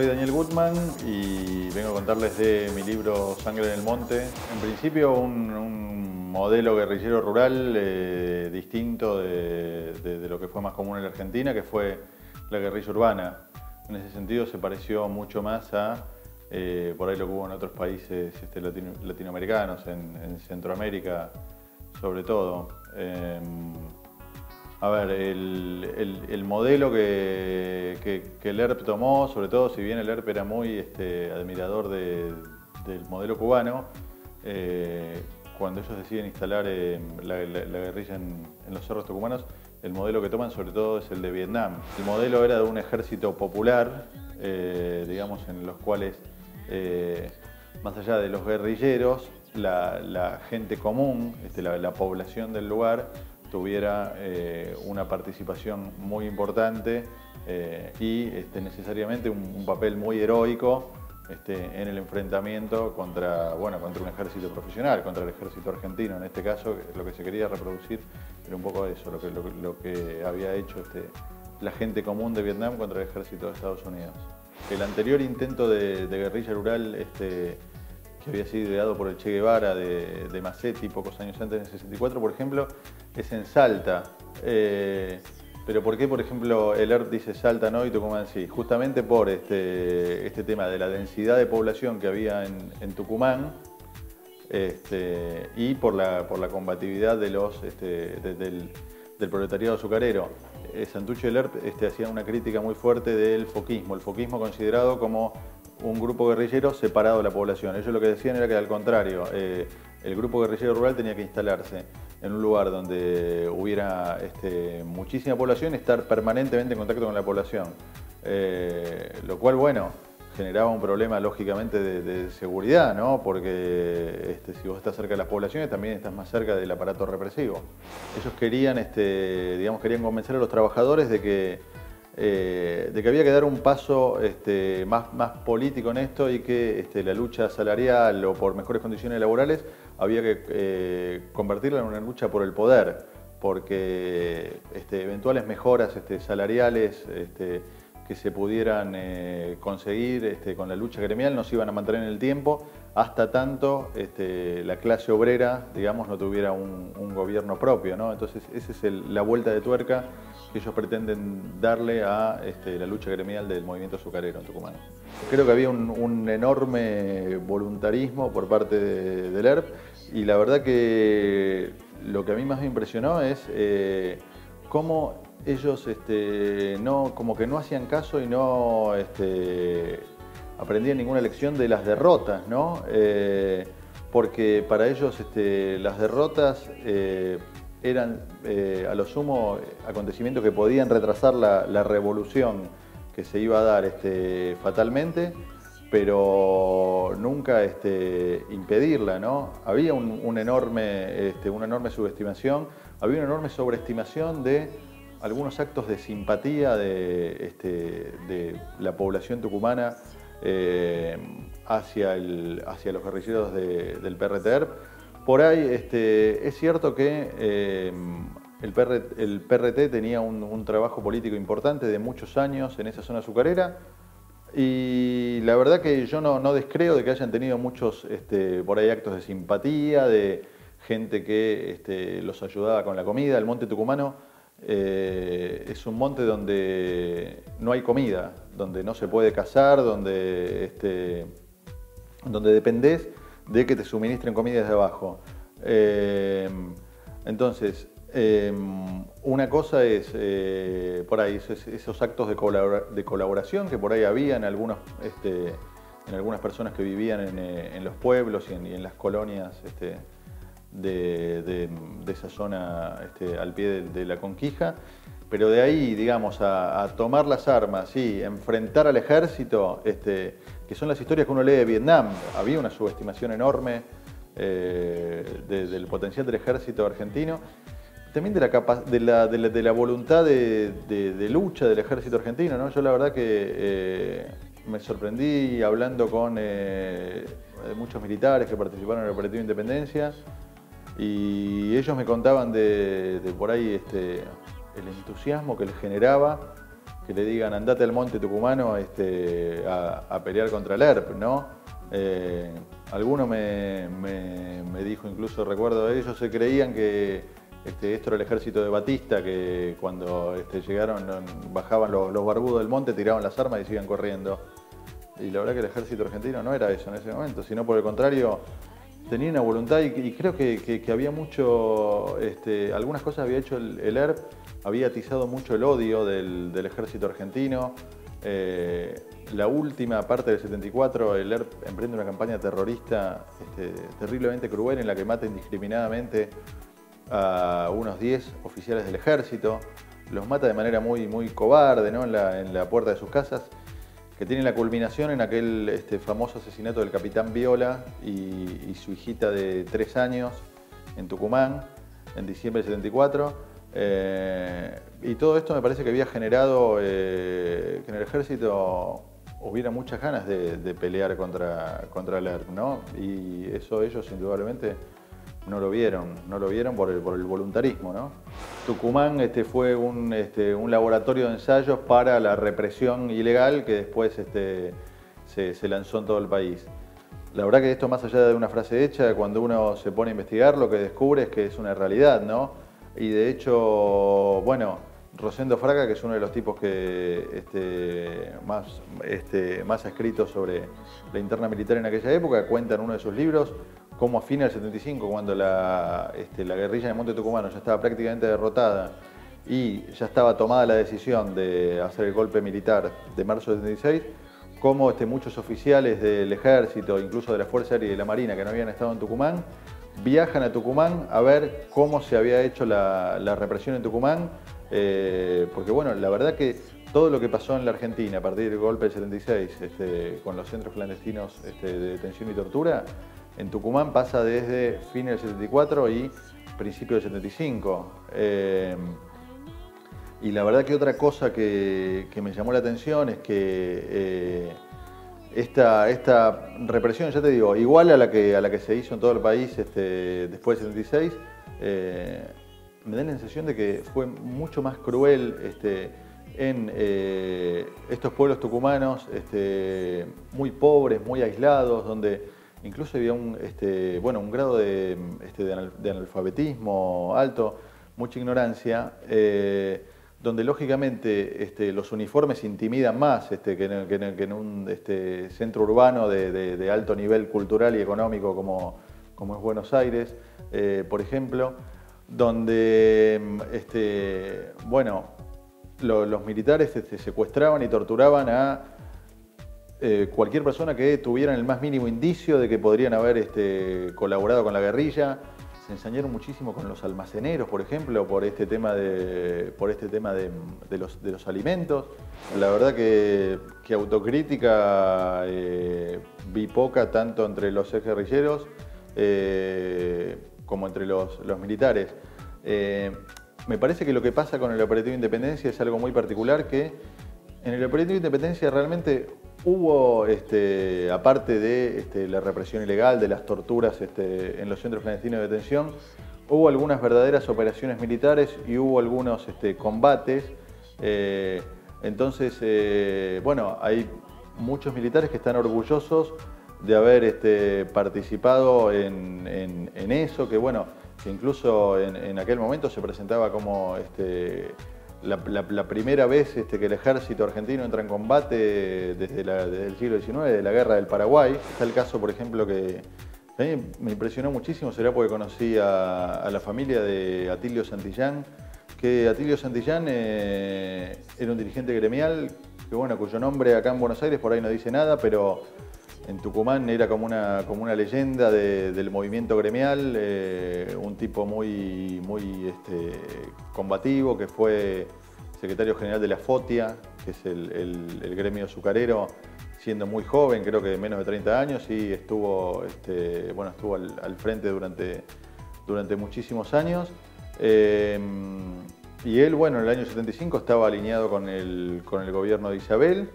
soy Daniel Gutman y vengo a contarles de mi libro Sangre en el Monte. En principio un, modelo guerrillero rural eh, distinto de, lo que fue más común en la Argentina, que fue la guerrilla urbana. En ese sentido se pareció mucho más a eh, por ahí lo que hubo en otros países este, latinoamericanos, en, Centroamérica sobre todo. Em, a ver, el, modelo que, el ERP tomó, sobre todo si bien el ERP era muy este, admirador del modelo cubano, eh, cuando ellos deciden instalar eh, la, guerrilla en, los cerros tucumanos, el modelo que toman sobre todo es el de Vietnam. El modelo era de un ejército popular, eh, digamos, en los cuales, más allá de los guerrilleros, la, gente común, este, la población del lugar, tuviera eh, una participación muy importante eh, y este, necesariamente un, papel muy heroico este, en el enfrentamiento contra, bueno, contra un ejército profesional, contra el ejército argentino. En este caso, lo que se quería reproducir era un poco eso, lo que, lo, que había hecho este, la gente común de Vietnam contra el ejército de Estados Unidos. El anterior intento de, guerrilla rural que había sido ideado por el Che Guevara de, de Macetti pocos años antes, en el 64, por ejemplo, es en Salta. Eh, pero ¿por qué, por ejemplo, el ERP dice Salta no y Tucumán sí? Justamente por este, este tema de la densidad de población que había en, Tucumán este, y por la, por la combatividad de los, este, del, proletariado azucarero. Eh, Santucho y el ERP este, hacían una crítica muy fuerte del foquismo, el foquismo considerado como un grupo guerrillero separado de la población. Ellos lo que decían era que al contrario, eh, el grupo guerrillero rural tenía que instalarse en un lugar donde hubiera este, muchísima población y estar permanentemente en contacto con la población. Eh, lo cual, bueno, generaba un problema lógicamente de, seguridad, ¿no? Porque este, si vos estás cerca de las poblaciones también estás más cerca del aparato represivo. Ellos querían, este, digamos, querían convencer a los trabajadores de que eh, de que había que dar un paso este, más, más, político en esto y que este, la lucha salarial o por mejores condiciones laborales había que eh, convertirla en una lucha por el poder, porque este, eventuales mejoras salariales que se pudieran eh, conseguir con la lucha gremial no se iban a mantener en el tiempo hasta tanto la clase obrera digamos, no tuviera un, gobierno propio. Entonces esa es la vuelta de tuerca que ellos pretenden darle a este, la lucha gremial del movimiento azucarero en Tucumán. Creo que había un, enorme voluntarismo por parte del ERP y la verdad que lo que a mí más me impresionó es eh, cómo ellos este, no, como que no hacían caso y no este, aprendían ninguna lección de las derrotas, ¿no? Eh, porque para ellos las derrotas eh, eran eh, a lo sumo acontecimientos que podían retrasar la, revolución que se iba a dar este, fatalmente, pero nunca este, impedirla. ¿no? Había un, enorme, este, una enorme subestimación, había una enorme sobreestimación de algunos actos de simpatía de, este, de la población tucumana eh, hacia, el, hacia los guerrilleros del PRTER por ahí este, es cierto que eh, el, PRT tenía un, trabajo político importante de muchos años en esa zona azucarera y la verdad que yo no, descreo de que hayan tenido muchos este, por ahí actos de simpatía, de gente que este, los ayudaba con la comida. El Monte Tucumano eh, es un monte donde no hay comida, donde no se puede cazar, donde, este, donde dependés de que te suministren comida desde abajo. Eh, entonces, eh, una cosa es eh, por ahí esos, actos de, colaboración que por ahí había en, algunos, este, en algunas personas que vivían en, los pueblos y en, las colonias este, de, esa zona este, al pie de, la conquija. Pero de ahí, digamos, a, tomar las armas y enfrentar al ejército, este, que son las historias que uno lee de Vietnam. Había una subestimación enorme eh, del potencial del ejército argentino, también de la, de la, voluntad de, lucha del ejército argentino. ¿no? Yo la verdad que eh, me sorprendí hablando con eh, muchos militares que participaron en el Operativo Independencia y ellos me contaban de, por ahí este, el entusiasmo que les generaba que le digan andate al monte tucumano este, a, pelear contra el ERP, ¿no? Eh, alguno me, dijo, incluso recuerdo de ellos, se creían que este, esto era el ejército de Batista, que cuando llegaron, bajaban los, los, barbudos del monte, tiraban las armas y siguen corriendo. Y la verdad que el ejército argentino no era eso en ese momento, sino por el contrario, tenía una voluntad y, creo que, había mucho, este, algunas cosas había hecho el, ERP, había atizado mucho el odio del, ejército argentino. Eh, la última parte del 74, el ERP emprende una campaña terrorista este, terriblemente cruel en la que mata indiscriminadamente a unos 10 oficiales del ejército. Los mata de manera muy, muy cobarde ¿no? en, la, en la puerta de sus casas que tiene la culminación en aquel este, famoso asesinato del capitán Viola y, su hijita de tres años en Tucumán, en diciembre del 74. Eh, y todo esto me parece que había generado eh, que en el ejército hubiera muchas ganas de, pelear contra, contra el ERP, ¿no? Y eso ellos indudablemente no lo vieron, no lo vieron por el, por el voluntarismo. ¿no? Tucumán este, fue un, este, un, laboratorio de ensayos para la represión ilegal que después este, se, lanzó en todo el país. La verdad que esto más allá de una frase hecha, cuando uno se pone a investigar lo que descubre es que es una realidad, ¿no? Y de hecho, bueno, Rosendo Fraga, que es uno de los tipos que este, más, más ha escrito sobre la interna militar en aquella época, cuenta en uno de sus libros cómo a fines del 75, cuando la, este, la guerrilla de Monte Tucumano ya estaba prácticamente derrotada y ya estaba tomada la decisión de hacer el golpe militar de marzo del 76, cómo este, muchos oficiales del ejército, incluso de la Fuerza Aérea y de la Marina que no habían estado en Tucumán, viajan a Tucumán a ver cómo se había hecho la, represión en Tucumán, eh, porque bueno, la verdad que todo lo que pasó en la Argentina a partir del golpe del 76, este, con los centros clandestinos de detención y tortura, en Tucumán pasa desde fines del 74 y principios del 75. Eh, y la verdad que otra cosa que, me llamó la atención es que eh, esta, esta, represión, ya te digo, igual a la que, a la que se hizo en todo el país este, después del 76, eh, me da la sensación de que fue mucho más cruel este, en estos pueblos tucumanos, este, muy pobres, muy aislados, donde Incluso había un, este, bueno, un grado de, este, de, analfabetismo alto, mucha ignorancia, eh, donde lógicamente este, los uniformes intimidan más este, que, en, un este, centro urbano de, alto nivel cultural y económico como, como es Buenos Aires, eh, por ejemplo, donde este, bueno, los militares este, secuestraban y torturaban a eh, cualquier persona que tuviera el más mínimo indicio de que podrían haber este, colaborado con la guerrilla. Se ensañaron muchísimo con los almaceneros, por ejemplo, por este tema de, por este tema de los, alimentos. La verdad que, autocrítica eh, vi poca tanto entre los ex guerrilleros eh, como entre los, los militares. me parece que lo que pasa con el operativo Independencia es algo muy particular que en el operativo Independencia realmente Hubo, este, aparte de este, la represión ilegal, de las torturas este, en los centros clandestinos de detención, hubo algunas verdaderas operaciones militares y hubo algunos combates. Eh, entonces, eh, bueno, hay muchos militares que están orgullosos de haber participado en, eso, que bueno, que incluso en, en, aquel momento se presentaba como la, primera vez este, que el ejército argentino entra en combate desde, el siglo XIX, de la guerra del Paraguay. Está el caso, por ejemplo, que a mí me impresionó muchísimo, será porque conocí a, la familia de Atilio Santillán, que Atilio Santillán eh, era un dirigente gremial, que bueno, cuyo nombre acá en Buenos Aires por ahí no dice nada, pero en Tucumán era como una, como una leyenda del movimiento gremial, eh, un tipo muy, muy este, combativo que fue secretario general de la FOTIA, que es el, gremio azucarero, siendo muy joven, creo que de menos de 30 años, y estuvo, este, bueno, estuvo al, frente durante, durante muchísimos años. Em, y él, bueno, en el año 75 estaba alineado con el, con el gobierno de Isabel,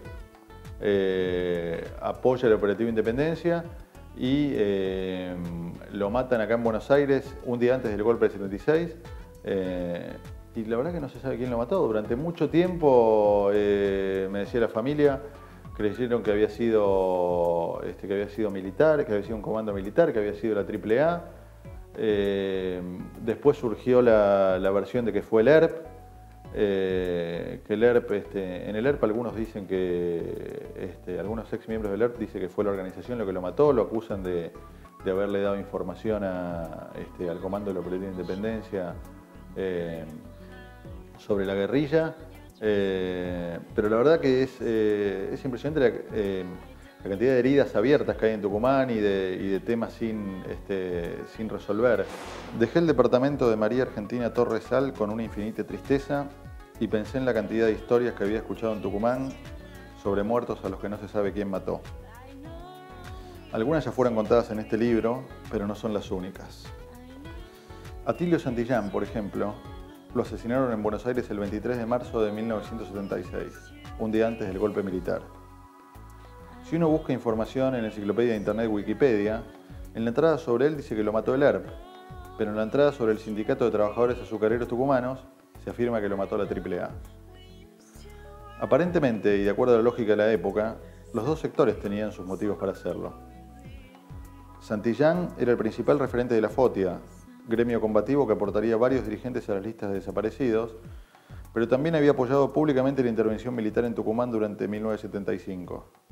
eh, apoya el operativo Independencia y eh, lo matan acá en Buenos Aires un día antes del golpe del 76. Eh, y la verdad que no se sabe quién lo mató. Durante mucho tiempo, me decía la familia, creyeron que había sido este, que había sido militar, que había sido un comando militar, que había sido la AAA. Después surgió la, versión de que fue el ERP, eh, que el ERP, este, en el ERP algunos dicen que, este, algunos ex miembros del ERP dicen que fue la organización lo que lo mató, lo acusan de, haberle dado información este, al Comando de la Operativa de Independencia sobre la guerrilla, eh, pero la verdad que es, eh, impresionante eh, la, cantidad de heridas abiertas que hay en Tucumán y de, temas sin, este, sin resolver. Dejé el departamento de María Argentina Torres Sal con una infinita tristeza y pensé en la cantidad de historias que había escuchado en Tucumán sobre muertos a los que no se sabe quién mató. Algunas ya fueron contadas en este libro, pero no son las únicas. Atilio Santillán, por ejemplo, lo asesinaron en Buenos Aires el 23 de marzo de 1976, un día antes del golpe militar. Si uno busca información en la enciclopedia de internet Wikipedia, en la entrada sobre él dice que lo mató el ERP, pero en la entrada sobre el Sindicato de Trabajadores Azucareros Tucumanos se afirma que lo mató la AAA. Aparentemente, y de acuerdo a la lógica de la época, los dos sectores tenían sus motivos para hacerlo. Santillán era el principal referente de la FOTIA, gremio combativo que aportaría varios dirigentes a las listas de desaparecidos, pero también había apoyado públicamente la intervención militar en Tucumán durante 1975.